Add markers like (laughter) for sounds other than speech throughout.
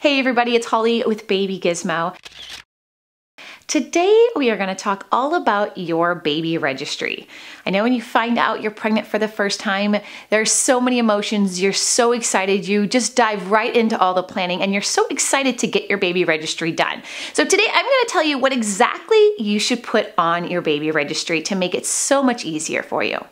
Hey everybody, it's Hollie with Baby Gizmo. Today we are going to talk all about your baby registry. I know when you find out you're pregnant for the first time, there's so many emotions, you're so excited, you just dive right into all the planning and you're so excited to get your baby registry done. So today I'm going to tell you what exactly you should put on your baby registry to make it so much easier for you.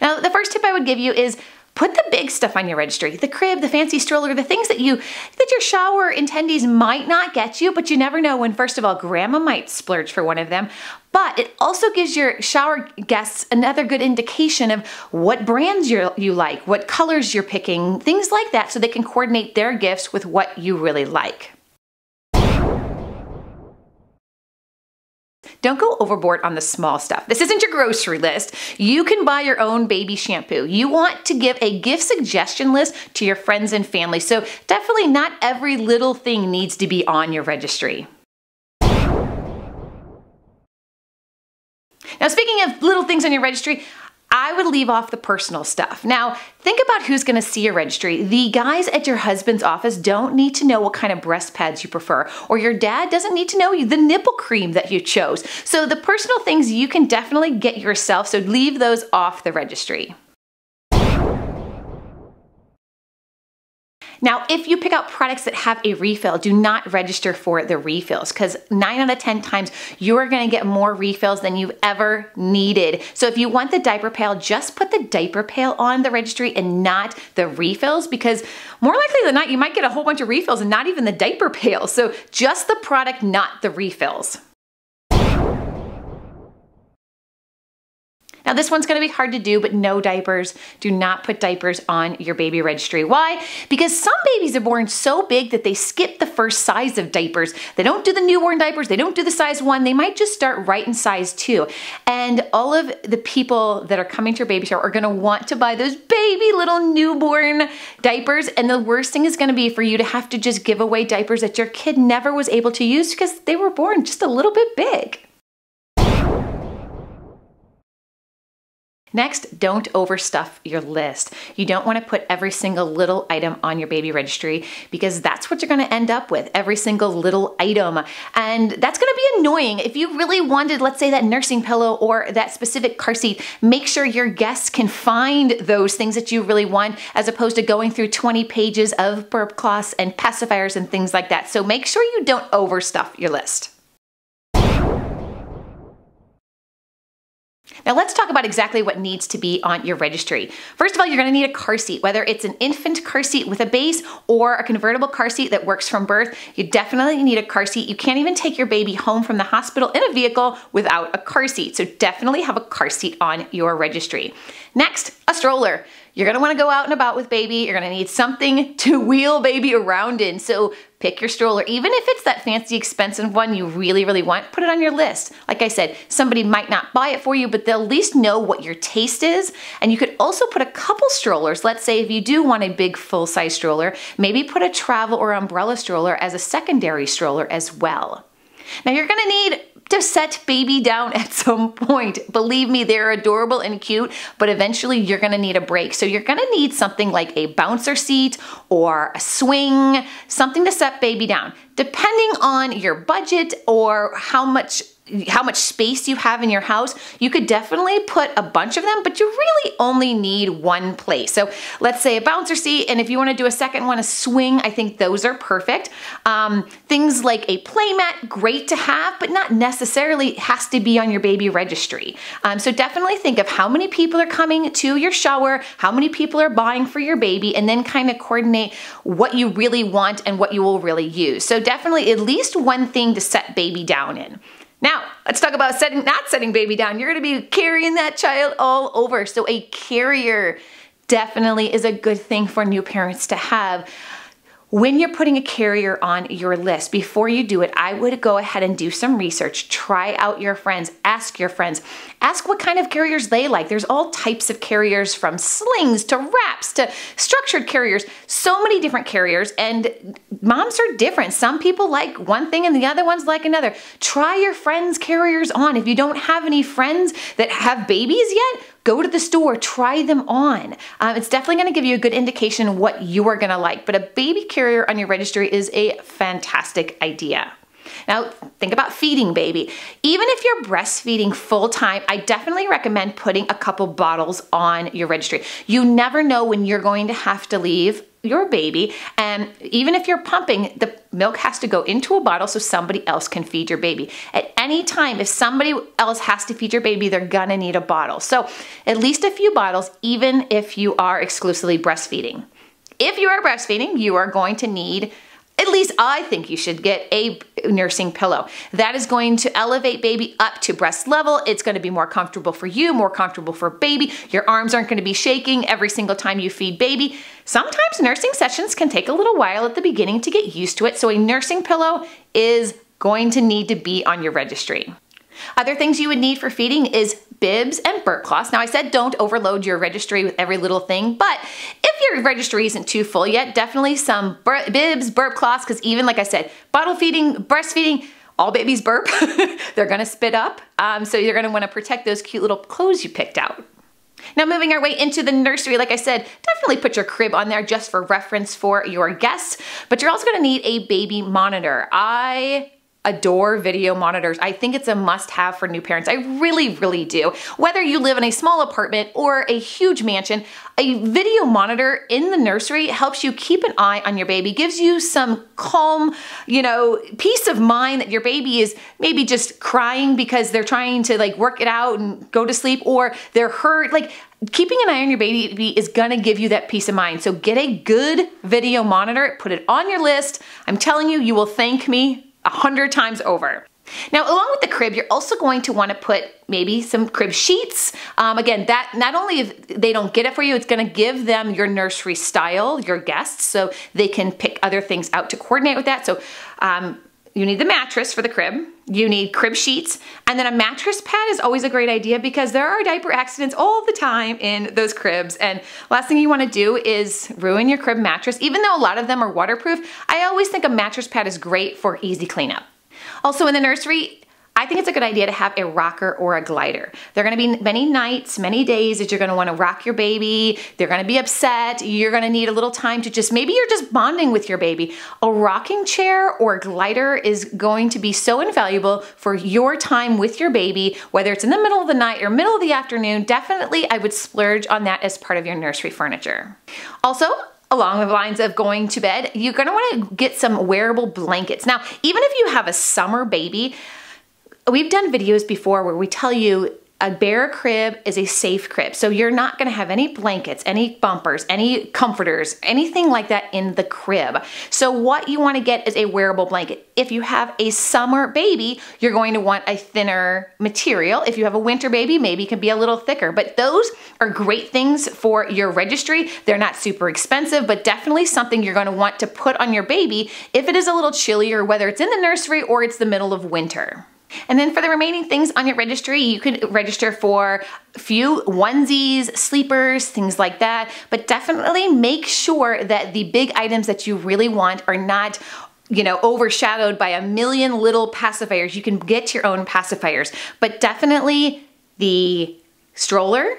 Now, the first tip I would give you is Put the big stuff on your registry, the crib, the fancy stroller, the things that you that your shower attendees might not get you, but you never know when first of all grandma might splurge for one of them. But it also gives your shower guests another good indication of what brands you you like, what colors you're picking, things like that so they can coordinate their gifts with what you really like. Don't go overboard on the small stuff. This isn't your grocery list. You can buy your own baby shampoo. You want to give a gift suggestion list to your friends and family. So definitely not every little thing needs to be on your registry. Now, speaking of little things on your registry, I would leave off the personal stuff. Now, think about who's gonna see your registry. The guys at your husband's office don't need to know what kind of breast pads you prefer, or your dad doesn't need to know the nipple cream that you chose. So the personal things you can definitely get yourself, so leave those off the registry. Now, if you pick out products that have a refill, do not register for the refills because nine out of 10 times you are gonna get more refills than you've ever needed. So if you want the diaper pail, just put the diaper pail on the registry and not the refills because more likely than not, you might get a whole bunch of refills and not even the diaper pail. So just the product, not the refills. Now this one's gonna be hard to do, but no diapers. Do not put diapers on your baby registry. Why? Because some babies are born so big that they skip the first size of diapers. They don't do the newborn diapers, they don't do the size one, they might just start right in size two. And all of the people that are coming to your baby shower are gonna want to buy those baby little newborn diapers. And the worst thing is gonna be for you to have to just give away diapers that your kid never was able to use because they were born just a little bit big. Next, don't overstuff your list. You don't want to put every single little item on your baby registry because that's what you're going to end up with, every single little item. And that's going to be annoying. If you really wanted, let's say that nursing pillow or that specific car seat, make sure your guests can find those things that you really want as opposed to going through 20 pages of burp cloths and pacifiers and things like that. So make sure you don't overstuff your list. Now let's talk about exactly what needs to be on your registry. First of all, you're gonna need a car seat, whether it's an infant car seat with a base or a convertible car seat that works from birth, you definitely need a car seat. You can't even take your baby home from the hospital in a vehicle without a car seat, so definitely have a car seat on your registry. Next, a stroller. You're gonna wanna go out and about with baby. You're gonna need something to (laughs) wheel baby around in. So pick your stroller. Even if it's that fancy expensive one you really, really want, put it on your list. Like I said, somebody might not buy it for you, but they'll at least know what your taste is. And you could also put a couple strollers. Let's say if you do want a big full-size stroller, maybe put a travel or umbrella stroller as a secondary stroller as well. Now you're gonna need to set baby down at some point. Believe me, they're adorable and cute, but eventually you're gonna need a break. So you're gonna need something like a bouncer seat or a swing, something to set baby down. Depending on your budget or how much how much space you have in your house, you could definitely put a bunch of them, but you really only need one place. So let's say a bouncer seat, and if you wanna do a second one, a swing, I think those are perfect. Um, things like a playmat, great to have, but not necessarily has to be on your baby registry. Um, so definitely think of how many people are coming to your shower, how many people are buying for your baby, and then kind of coordinate what you really want and what you will really use. So definitely at least one thing to set baby down in. Now, let's talk about setting, not setting baby down. You're gonna be carrying that child all over. So a carrier definitely is a good thing for new parents to have. When you're putting a carrier on your list, before you do it, I would go ahead and do some research. Try out your friends, ask your friends, ask what kind of carriers they like. There's all types of carriers from slings to wraps to structured carriers, so many different carriers, and moms are different. Some people like one thing and the other ones like another. Try your friends' carriers on. If you don't have any friends that have babies yet, go to the store, try them on. Um, it's definitely gonna give you a good indication what you are gonna like, but a baby carrier on your registry is a fantastic idea. Now, think about feeding baby. Even if you're breastfeeding full time, I definitely recommend putting a couple bottles on your registry. You never know when you're going to have to leave your baby. And even if you're pumping, the milk has to go into a bottle so somebody else can feed your baby. At any time, if somebody else has to feed your baby, they're gonna need a bottle. So at least a few bottles, even if you are exclusively breastfeeding. If you are breastfeeding, you are going to need at least I think you should get a nursing pillow. That is going to elevate baby up to breast level. It's going to be more comfortable for you, more comfortable for baby. Your arms aren't going to be shaking every single time you feed baby. Sometimes nursing sessions can take a little while at the beginning to get used to it, so a nursing pillow is going to need to be on your registry. Other things you would need for feeding is bibs and burp cloths. Now I said don't overload your registry with every little thing, but if your registry isn't too full yet, definitely some bur bibs, burp cloths, because even like I said, bottle feeding, breastfeeding, all babies burp. (laughs) They're gonna spit up. Um, so you're gonna wanna protect those cute little clothes you picked out. Now moving our way into the nursery, like I said, definitely put your crib on there just for reference for your guests, but you're also gonna need a baby monitor. I adore video monitors. I think it's a must have for new parents. I really, really do. Whether you live in a small apartment or a huge mansion, a video monitor in the nursery helps you keep an eye on your baby, gives you some calm, you know, peace of mind that your baby is maybe just crying because they're trying to like work it out and go to sleep or they're hurt. Like keeping an eye on your baby is gonna give you that peace of mind. So get a good video monitor, put it on your list. I'm telling you, you will thank me a hundred times over. Now, along with the crib, you're also going to want to put maybe some crib sheets. Um, again, that not only if they don't get it for you, it's going to give them your nursery style, your guests, so they can pick other things out to coordinate with that. So um, you need the mattress for the crib, you need crib sheets, and then a mattress pad is always a great idea because there are diaper accidents all the time in those cribs. And last thing you wanna do is ruin your crib mattress. Even though a lot of them are waterproof, I always think a mattress pad is great for easy cleanup. Also in the nursery, I think it's a good idea to have a rocker or a glider. There are gonna be many nights, many days that you're gonna wanna rock your baby. They're gonna be upset. You're gonna need a little time to just, maybe you're just bonding with your baby. A rocking chair or glider is going to be so invaluable for your time with your baby, whether it's in the middle of the night or middle of the afternoon. Definitely, I would splurge on that as part of your nursery furniture. Also, along the lines of going to bed, you're gonna wanna get some wearable blankets. Now, even if you have a summer baby, we've done videos before where we tell you a bare crib is a safe crib. So you're not gonna have any blankets, any bumpers, any comforters, anything like that in the crib. So what you wanna get is a wearable blanket. If you have a summer baby, you're going to want a thinner material. If you have a winter baby, maybe it can be a little thicker. But those are great things for your registry. They're not super expensive, but definitely something you're gonna want to put on your baby if it is a little chillier, whether it's in the nursery or it's the middle of winter. And then for the remaining things on your registry, you could register for a few onesies, sleepers, things like that, but definitely make sure that the big items that you really want are not you know, overshadowed by a million little pacifiers. You can get your own pacifiers, but definitely the stroller,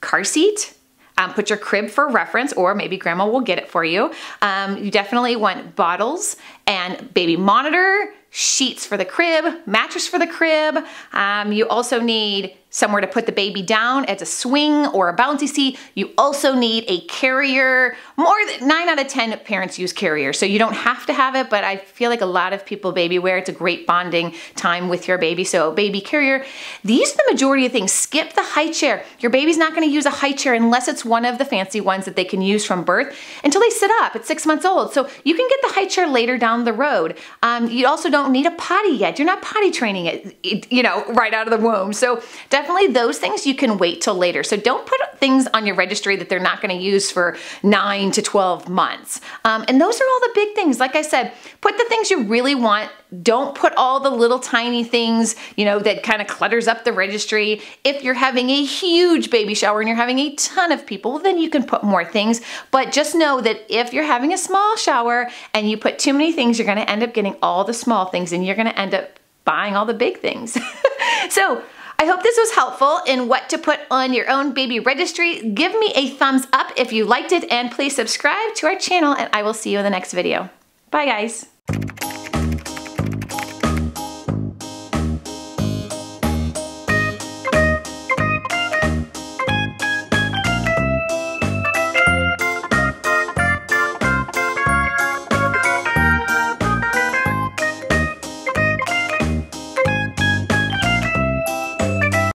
car seat, um, put your crib for reference, or maybe grandma will get it for you. Um, you definitely want bottles and baby monitor, sheets for the crib, mattress for the crib. Um, you also need somewhere to put the baby down as a swing or a bouncy seat. You also need a carrier. More than nine out of 10 parents use carrier, so you don't have to have it, but I feel like a lot of people baby wear. It's a great bonding time with your baby. So baby carrier, these are the majority of things. Skip the high chair. Your baby's not gonna use a high chair unless it's one of the fancy ones that they can use from birth until they sit up at six months old. So you can get the high chair later down the road. Um, you also don't need a potty yet. You're not potty training it, you know, right out of the womb. So definitely definitely those things you can wait till later. So don't put things on your registry that they're not gonna use for nine to 12 months. Um, and those are all the big things. Like I said, put the things you really want. Don't put all the little tiny things, you know, that kind of clutters up the registry. If you're having a huge baby shower and you're having a ton of people, then you can put more things. But just know that if you're having a small shower and you put too many things, you're gonna end up getting all the small things and you're gonna end up buying all the big things. (laughs) so I hope this was helpful in what to put on your own baby registry. Give me a thumbs up if you liked it and please subscribe to our channel and I will see you in the next video. Bye guys.